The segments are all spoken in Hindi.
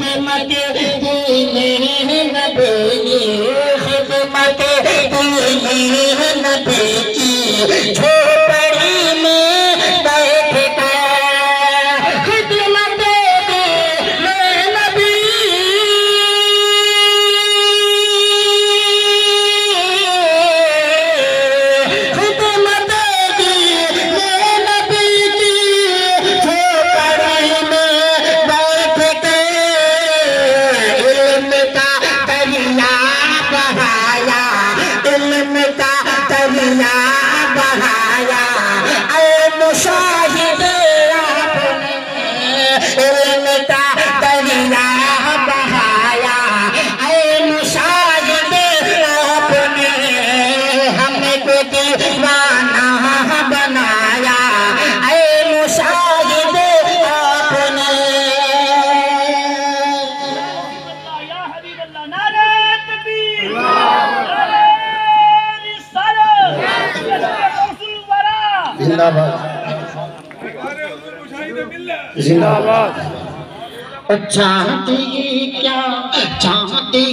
मत झूनीमत नदी yeah. जिंदाबाद जिंदाबाद चाहते क्या चाहते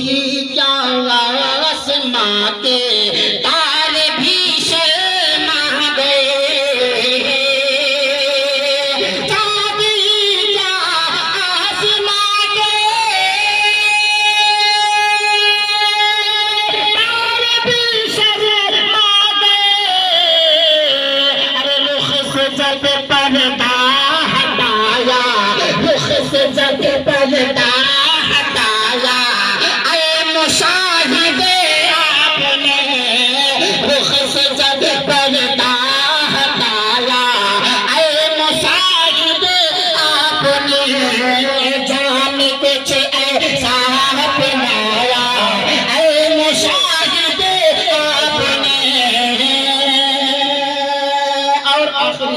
চলতে পারে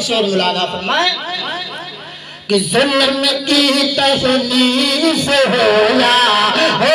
शेर मुलाना फरमाए कि जुल्म की से होला हो